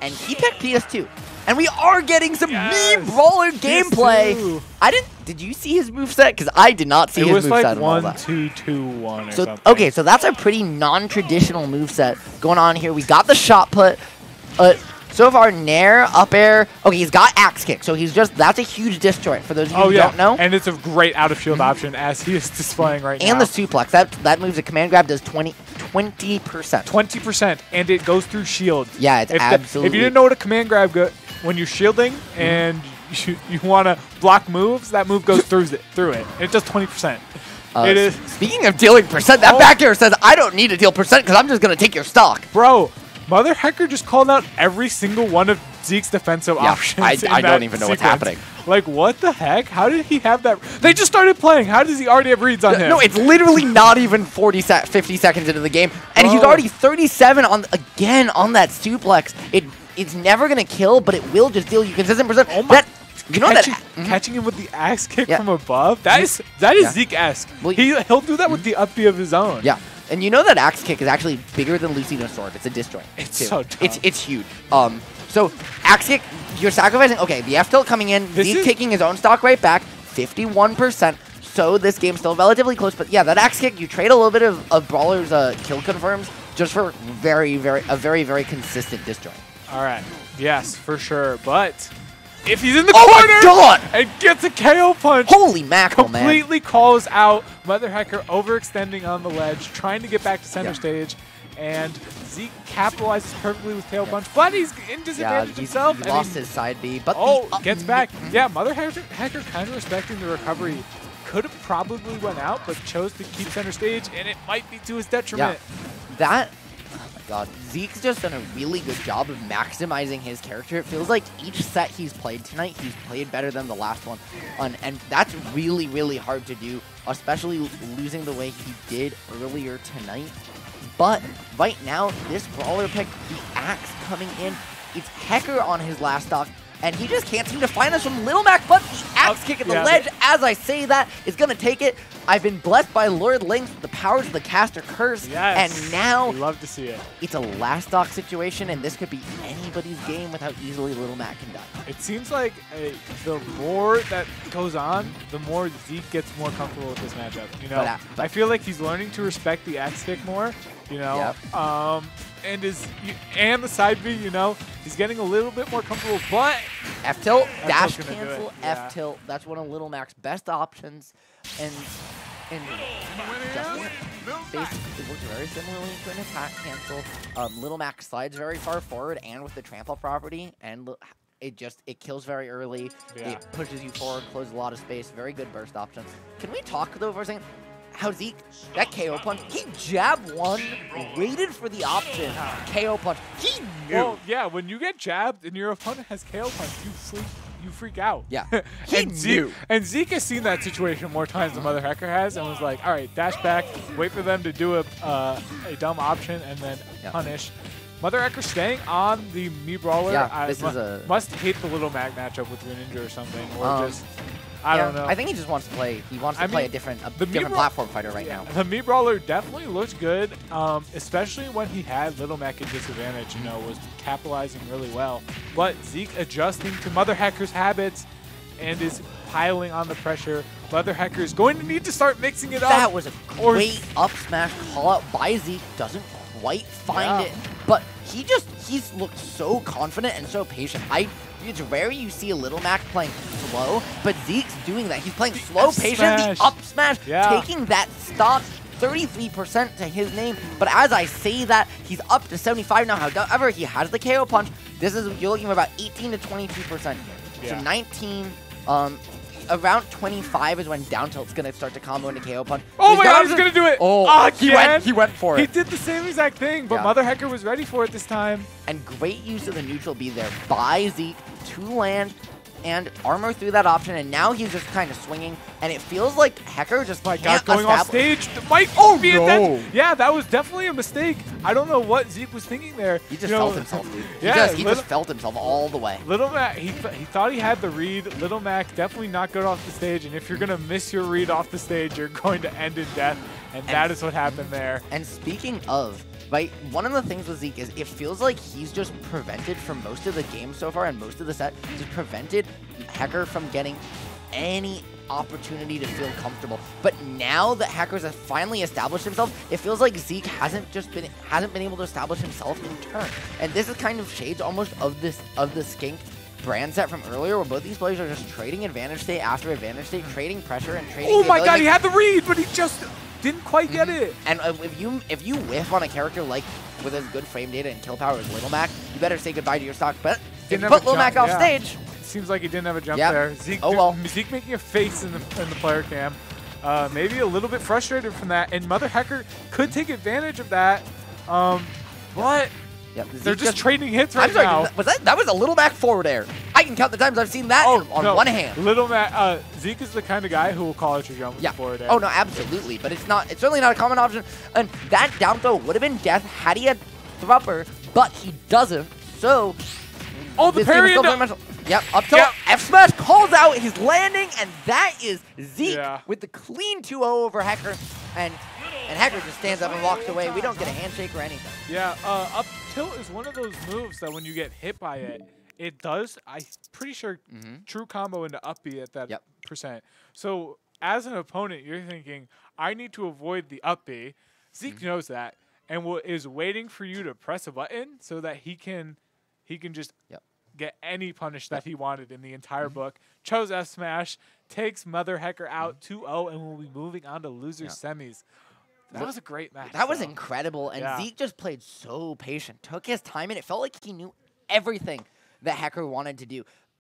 and he picked PS2. And we are getting some Yes. Mii Brawler gameplay. PS2. I didn't. Did you see his moveset? Because I did not see It his was moveset. like and all one, two, two, one, So something. okay, so that's a pretty non-traditional moveset going on here. We got the shot put. Uh, so far, Nair, up air. Okay, he's got axe kick, so he's just that's a huge destroy for those of you Oh who yeah, don't know. and it's a great out of shield option as he is displaying right And now. And the suplex. That that moves a command grab does 20 percent. Twenty percent, and it goes through shield. Yeah, it's if the- absolutely. if you didn't know what a command grab go, when you're shielding and you, you want to block moves, that move goes through it. Through it. It does twenty percent. Uh, it is, Speaking of dealing percent, that Oh. back air says I don't need to deal percent because I'm just gonna take your stock. bro. Mother Hecker just called out every single one of Zeke's defensive Yeah, options. I- I don't even know what's happening. Like, what the heck? How did he have that? They just started playing. How does he already have reads on him? No, it's literally not even 40 sec 50 seconds into the game, and he's already 37 on again on that suplex. It it's never gonna kill, but it will just deal you consistent percent. Oh my- That you know catching, that mhm. catching him with the axe kick Yeah. from above. That is that is Yeah. Zeke-esque. Well, he he'll do that with the up B of his own. Yeah. And you know that axe kick is actually bigger than Lucina's sword. It's a disjoint. It's too. so It's it's huge. Um. So axe kick, you're sacrificing. Okay, the F tilt coming in. This is- taking his own stock right back. 51 percent. So this game's still relatively close. But yeah, that axe kick, you trade a little bit of, of brawler's uh, kill confirms just for very very a very very consistent disjoint. All right. Yes, for sure. But if he's in the Oh my corner God! and gets a KO punch, Holy mackerel, man! completely calls out Mother Hecker overextending on the ledge, trying to get back to center Yeah. stage. And Zeke capitalizes perfectly with tail punch, but he's in Yeah, disadvantage he's, himself. he and lost he- his side B, but Oh, the, uh, gets back. Yeah, Mother Hecker, Hecker kind of respecting the recovery. Could have probably went out, but chose to keep center stage, and it might be to his detriment. that oh my god zeke's just done a really good job of maximizing his character it feels like each set he's played tonight he's played better than the last one and, that's really really hard to do especially losing the way he did earlier tonight but right now this brawler pick the axe coming in it's hecker on his last stock and he just can't seem to find us from Little Mac, but the axe Oh, kick at the yeah. ledge, as I say that, is going to take it. I've been blessed by Lord Lynx with the powers of the caster curse, Yes. and now we love to see it. it's a last stock situation, and this could be anybody's game with how easily Little Mac can die. It seems like uh, the more that goes on, the more Zeke gets more comfortable with this matchup. You know, But, uh, but- I feel like he's learning to respect the axe kick more. You know, Yep. um, and is and the side B. You know, he's getting a little bit more comfortable, but F tilt, dash tilt's gonna do cancel, yeah. F tilt. That's one of Little Mac's best options, and and just basically it works very similarly to an attack cancel. Um, Little Mac slides very far forward, and with the trample property, and it just it kills very early. Yeah. It pushes you forward, closes a lot of space. Very good burst options. Can we talk though for a second? How Zeke that KO punch? He jabbed one, waited for the option, KO punch. He knew. well, yeah, when you get jabbed and your opponent has KO punch, you freak you freak out. Yeah. He and Zeke and Zeke has seen that situation more times than Mother Hecker has, and was like, all right, dash back, wait for them to do a uh, a dumb option, and then Yeah. punish. Mother Hecker staying on the Mii Brawler. Yeah, I this mu- is a- must hate the little Mac matchup with Greninja or something, or Um, just I Yeah, don't know. I think he just wants to play. He wants to I play mean, a different, a different platform fighter right Yeah, now. The Mii Brawler definitely looks good, um, especially when he had Little Mac at disadvantage, you know, was capitalizing really well. But Zeke adjusting to Mother Hecker's habits and is piling on the pressure. Mother Hecker is going to need to start mixing it up. That was a or- great up smash call out by Zeke. Doesn't quite find Yeah. it, he just he's looked so confident and so patient. I it's rare you see a little Mac playing slow, but Zeke's doing that. He's playing slow, patient, smash. the up smash, Yeah. taking that stock. 33% to his name, but as I say that, he's up to 75 now. However, he has the KO punch. This is you're looking for about 18 to 22% here. Yeah. So 19, um, around 25 is when down tilt's gonna start to combo into KO punch. Oh He's my god, he's gonna do it! Oh, ah, he Again? went, he went for it. He did the same exact thing, but Yeah. Mother Hecker was ready for it this time. And great use of the neutral B there by Zeke to land and armor through that option. And now he's just kind of swinging. And it feels like Hecker just My can't God, going off stage the might oh, no. dead- Yeah, that was definitely a mistake. I don't know what Zeke was thinking there. He just You know, felt himself, dude. He, Yeah, just, he little- just felt himself all the way. Little Mac, he, th- he thought he had the read. Little Mac definitely not good off the stage, and if you're gonna miss your read off the stage, you're going to end in death, and, that is what happened there. And speaking of right? One of the things with Zeke is it feels like he's just prevented from most of the game so far and most of the set, just prevented Hecker from getting any opportunity to feel comfortable. But now that Hecker's have finally established himself, it feels like Zeke hasn't just been hasn't been able to establish himself in turn. And this is kind of shades almost of this of the skink brand set from earlier where both these players are just trading advantage state after advantage state, trading pressure and trading Oh my god, to he had the read, but he just didn't quite get Mhm. it. And uh, if you if you whiff on a character like with as good frame data and kill power as Little Mac, you better say goodbye to your stock. But Didn't you put Little Mac off yeah. stage, Seems like he didn't have a jump Yep. there. Zeke, Oh, well. Zeke making a face in the in the player cam. Uh, maybe a little bit frustrated from that, and Mother Hecker could take advantage of that. Um, but yep, they're Zeke just trading hits right sorry, now. was that that was a Little Mac forward air? I can count the times I've seen that Oh, on no. one hand. Little Matt, uh, Zeke is the kind of guy who will call out your jump Yeah. the forward air. Oh no, absolutely. But it's not. It's certainly not a common option. And that down throw would have been death had he had Thrupper, but he doesn't. So Oh, the this game is parry still into- very much. Yep, up tilt. Yep. F smash calls out his landing, and that is Zeke Yeah. with the clean 2-0 over Hecker, and and Hecker just stands up and walks away. We don't get a handshake or anything. Yeah, uh, up tilt is one of those moves that when you get hit by it, it does. I'm pretty sure Mhm. true combo into up B at that Yep. percent. So as an opponent, you're thinking, I need to avoid the up B. Zeke Mm-hmm. knows that, and is waiting for you to press a button so that he can, he can just Yep. get any punish that he wanted in the entire book. Chose F smash, takes Mother Hecker out 2-0, and will be moving on to loser semis. That was a great match. That was incredible, and Yeah. Zeke just played so patient, took his time, and it felt like he knew everything that Hecker wanted to do.